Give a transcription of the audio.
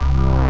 Yeah.